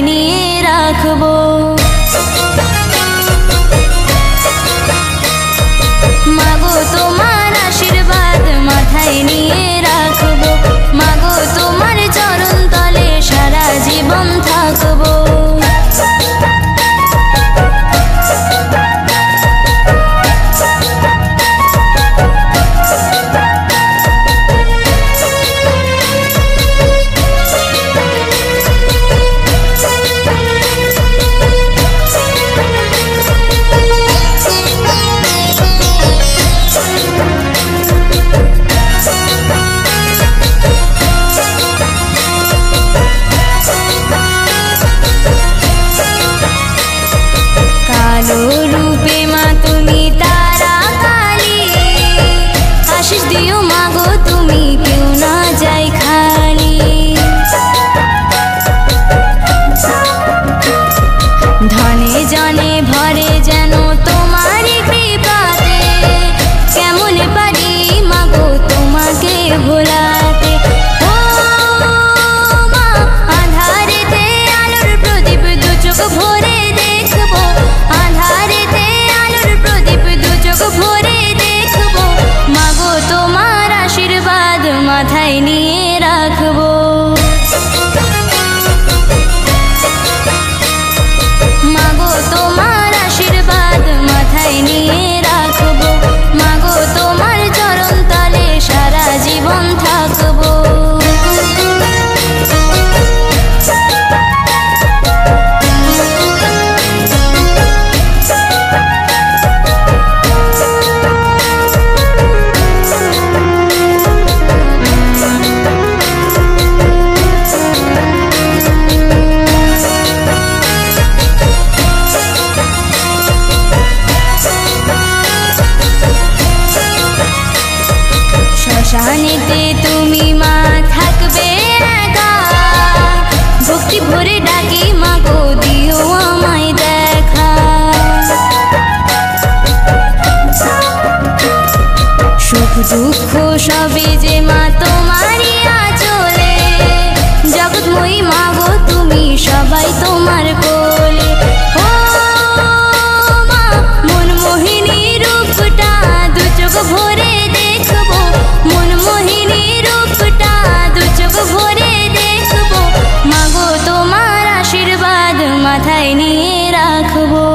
নিয়ে রাখবো দুঃখ সবই যে মা তোমারই আচলে। জগৎময়ী মা গো, তুমি সবাই তোমার কোলে। ও মা, মন মোহিনী রূপটা দু চোখ ভরে দেখব। মন মোহিনী রূপটা দু চোখ ভরে দেখব। মা গো, তোমার আশীর্বাদ মাথায় নিয়ে রাখব।